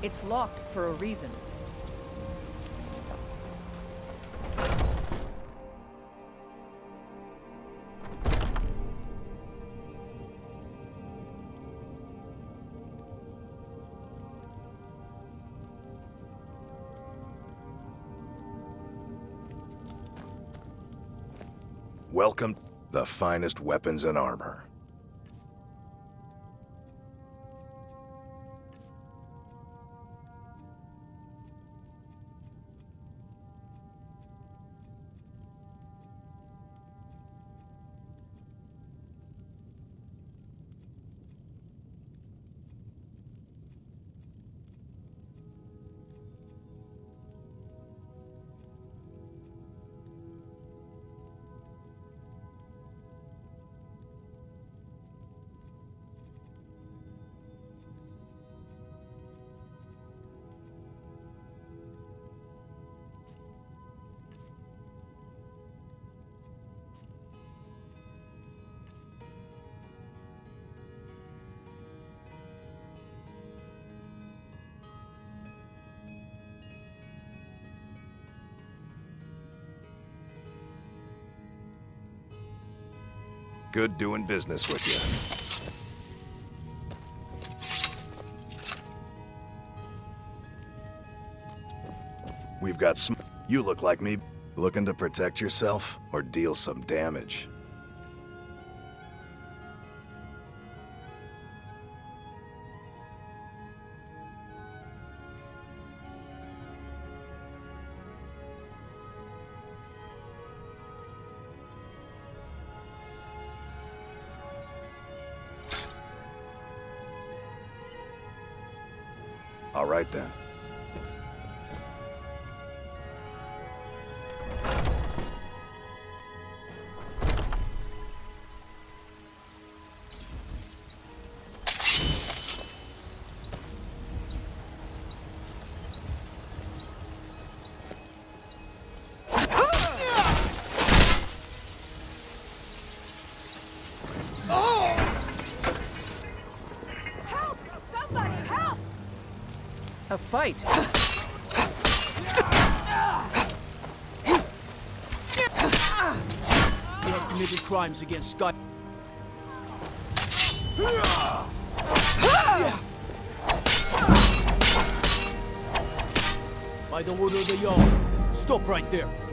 It's locked for a reason. Welcome the finest weapons and armor. Good doing business with you. We've got some... You look like me. Looking to protect yourself or deal some damage? All right then. A fight. You have committed crimes against Skyrim. By the order of the Jarl, stop right there.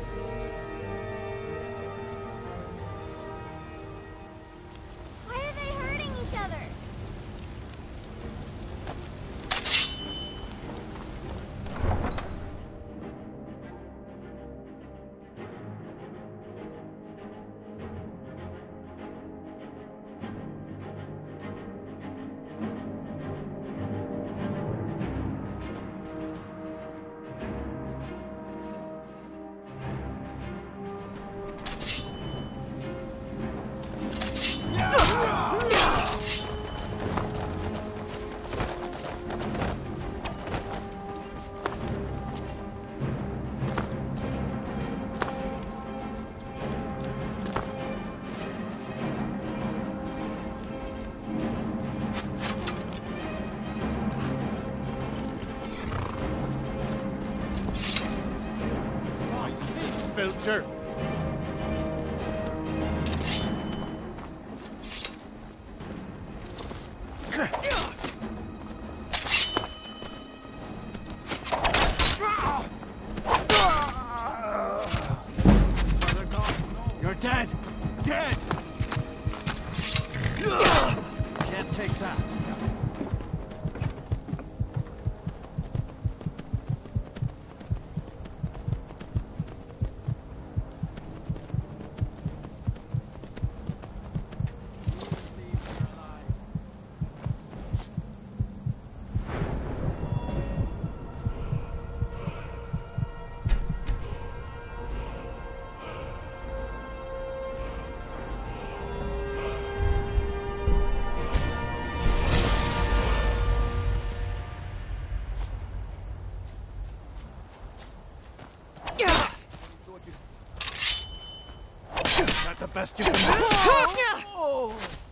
Filcher. That the best you can do?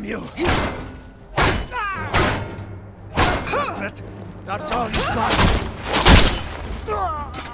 Damn you! That's it? That's all you got?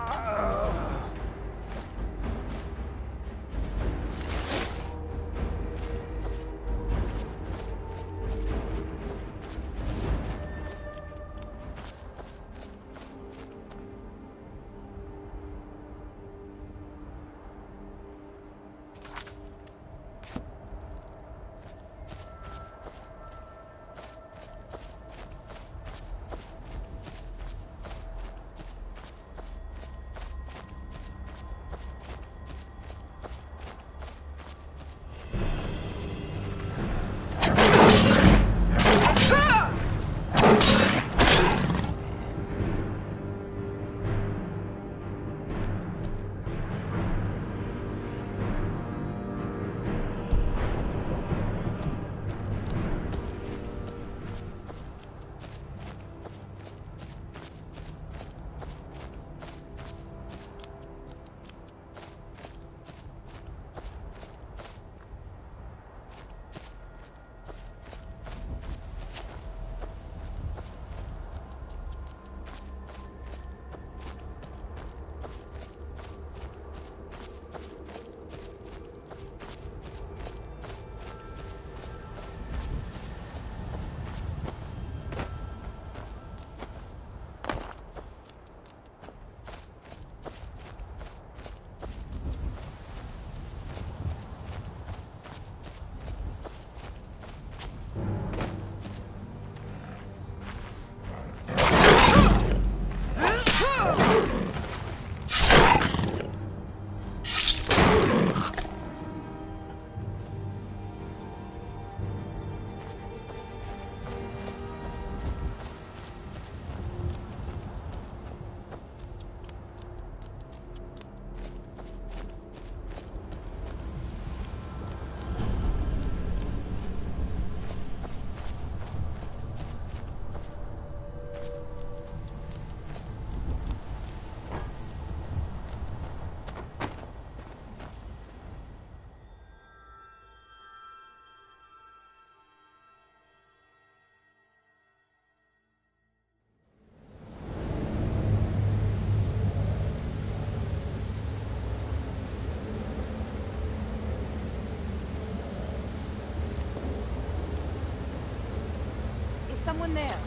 Someone there?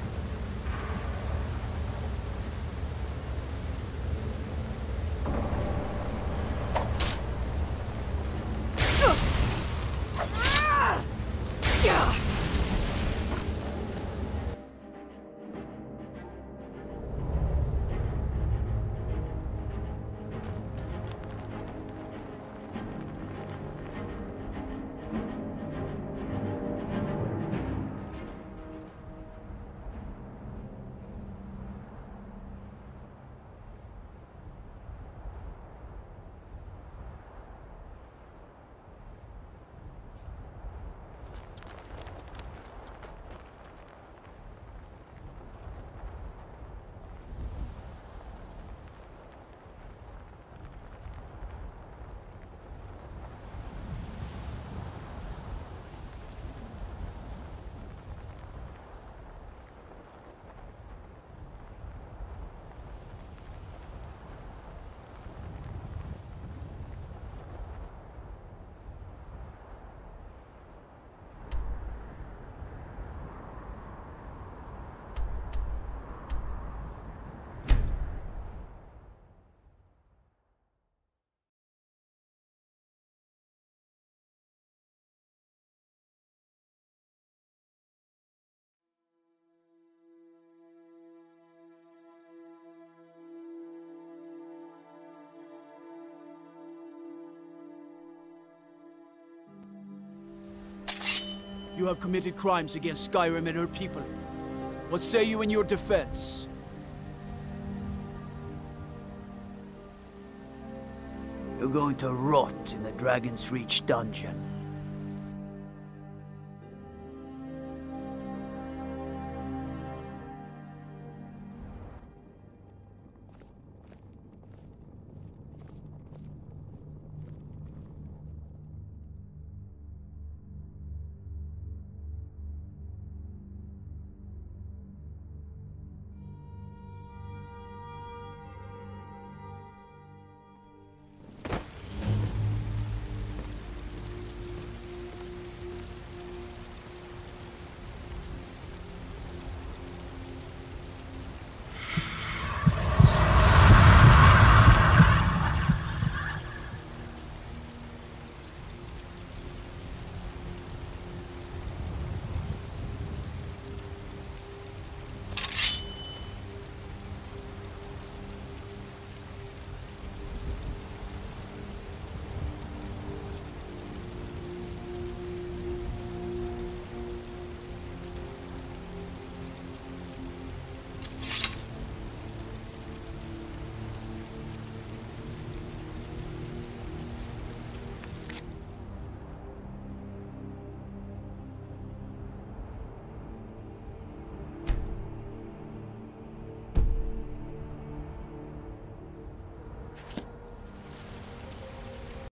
You have committed crimes against Skyrim and her people. What say you in your defense? You're going to rot in the Dragonsreach dungeon.